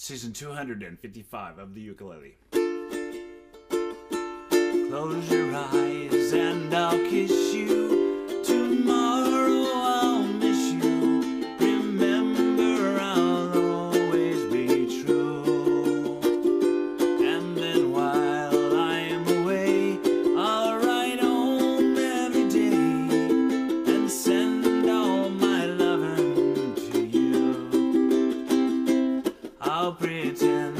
season 255 of the ukulele. I'll pretend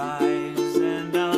and I